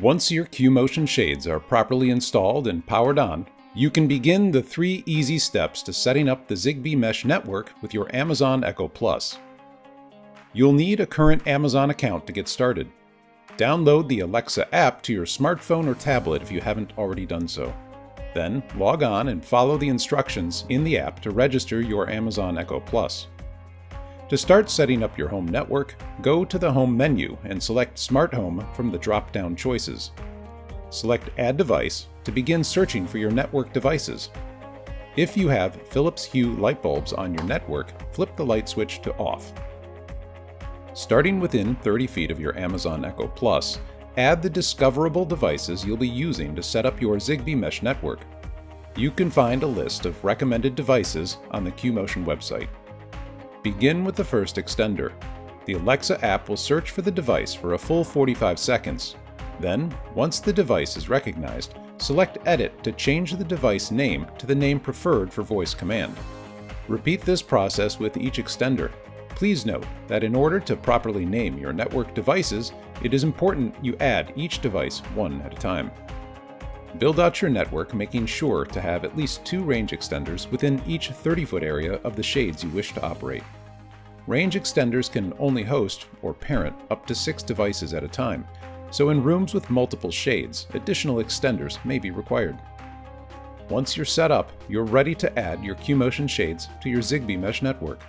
Once your QMotion shades are properly installed and powered on, you can begin the three easy steps to setting up the Zigbee Mesh network with your Amazon Echo Plus. You'll need a current Amazon account to get started. Download the Alexa app to your smartphone or tablet if you haven't already done so. Then log on and follow the instructions in the app to register your Amazon Echo Plus. To start setting up your home network, go to the Home menu and select Smart Home from the drop-down choices. Select Add Device to begin searching for your network devices. If you have Philips Hue light bulbs on your network, flip the light switch to off. Starting within 30 feet of your Amazon Echo Plus, add the discoverable devices you'll be using to set up your Zigbee Mesh network. You can find a list of recommended devices on the QMotion website. Begin with the first extender. The Alexa app will search for the device for a full 45 seconds. Then, once the device is recognized, select Edit to change the device name to the name preferred for voice command. Repeat this process with each extender. Please note that in order to properly name your network devices, it is important you add each device one at a time. Build out your network making sure to have at least two range extenders within each 30-foot area of the shades you wish to operate. Range extenders can only host, or parent, up to six devices at a time, so in rooms with multiple shades, additional extenders may be required. Once you're set up, you're ready to add your QMotion shades to your Zigbee Mesh network.